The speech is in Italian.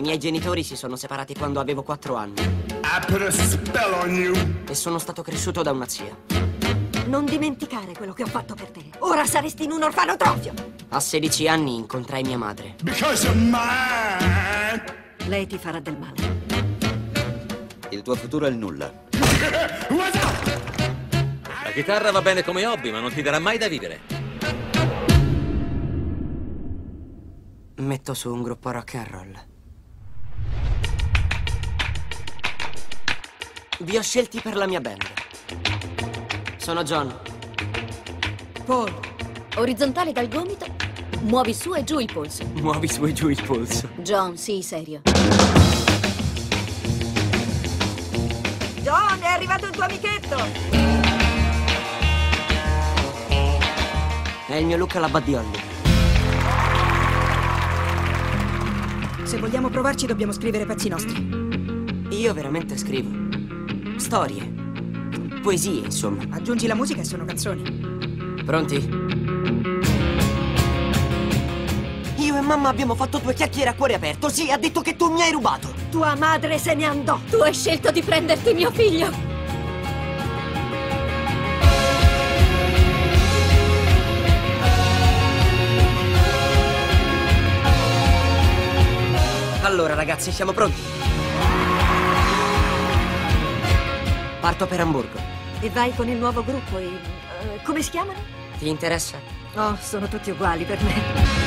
I miei genitori si sono separati quando avevo quattro anni I put a spell on you. e sono stato cresciuto da una zia. Non dimenticare quello che ho fatto per te. Ora saresti in un orfanotrofio. A 16 anni incontrai mia madre. Lei ti farà del male. Il tuo futuro è il nulla. La chitarra va bene come hobby, ma non ti darà mai da vivere. Metto su un gruppo rock and roll. Vi ho scelti per la mia band. Sono John. Paul. Orizzontale dal gomito, muovi su e giù il polso. Muovi su e giù il polso. John, sii serio. John, è arrivato il tuo amichetto. È il mio Buddy Holly. Se vogliamo provarci dobbiamo scrivere pezzi nostri. Io veramente scrivo. Storie. Poesie, insomma. Aggiungi la musica e sono canzoni. Pronti? Io e mamma abbiamo fatto due chiacchiere a cuore aperto. Sì, ha detto che tu mi hai rubato. Tua madre se ne andò. Tu hai scelto di prenderti mio figlio. Allora, ragazzi, siamo pronti? Parto per Amburgo. E vai con il nuovo gruppo e... eh, come si chiamano? Ti interessa? Oh, sono tutti uguali per me.